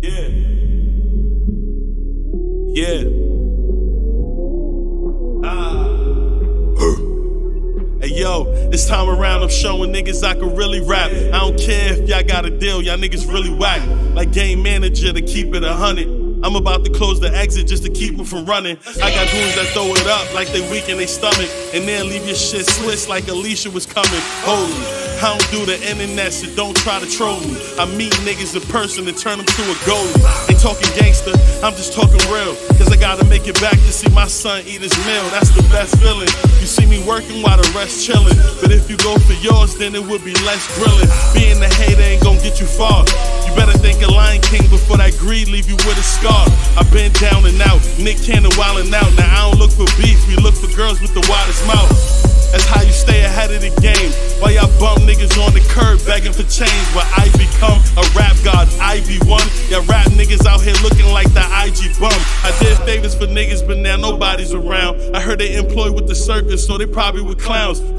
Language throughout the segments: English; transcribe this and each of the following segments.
Yeah. Yeah. Ah. Hey yo, this time around I'm showing niggas I can really rap. I don't care if y'all got a deal, y'all niggas really whack. Like game manager to keep it a hundred. I'm about to close the exit just to keep them from running. I got goons that throw it up like they weak in their stomach, and then leave your shit Swiss like Alicia was coming. Holy. I don't do the internet, so don't try to troll me. I meet niggas in person and turn them to a goalie. Ain't talking gangster, I'm just talking real. Cause I gotta make it back to see my son eat his meal. That's the best feeling. You see me working while the rest chilling. But if you go for yours, then it would be less grilling. Being a hater ain't gonna get you far. You better think a Lion King before that leave you with a scar. I've been down and out, Nick Cannon wildin' out. Now I don't look for beef, we look for girls with the widest mouth. That's how you stay ahead of the game. While y'all bum niggas on the curb begging for change, where I become a rap god, I be one. Y'all rap niggas out here looking niggas, but now nobody's around. I heard they employed with the circus, so they probably with clowns.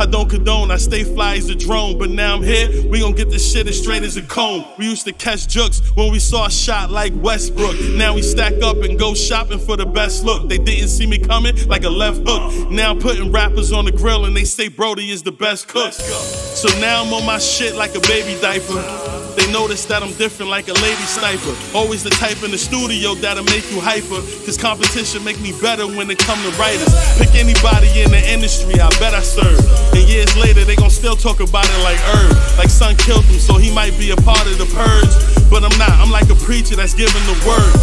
I don't condone, I stay fly as a drone, but now I'm here. We gon' get this shit as straight as a comb. We used to catch jokes when we saw a shot like Westbrook. Now we stack up and go shopping for the best look. They didn't see me coming like a left hook. Now I'm putting rappers on the grill and they say Brodie is the best cook. So now I'm on my shit like a baby diaper. They notice that I'm different like a lady sniper. Always the type in the studio that'll make you hyper. Cause competition make me better when it come to writers. Pick anybody in the industry, I bet I serve. And years later, they gon' still talk about it like herb. Like son killed him, so he might be a part of the purge. But I'm not, I'm like a preacher that's giving the word.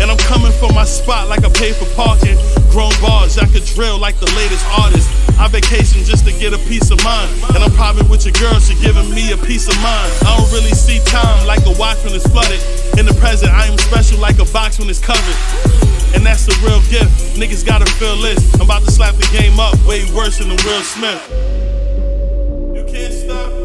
And I'm coming for my spot like I pay for parking. Grown bars, I could drill like the latest artist. I vacation just to get a peace of mind. And I'm probably with your girl, she giving me a peace of mind. I don't really see time like a watch when it's flooded. In the present, I am special like a box when it's covered. And that's the real gift. Niggas gotta feel this. I'm about to slap the game up way worse than the Will Smith. You can't stop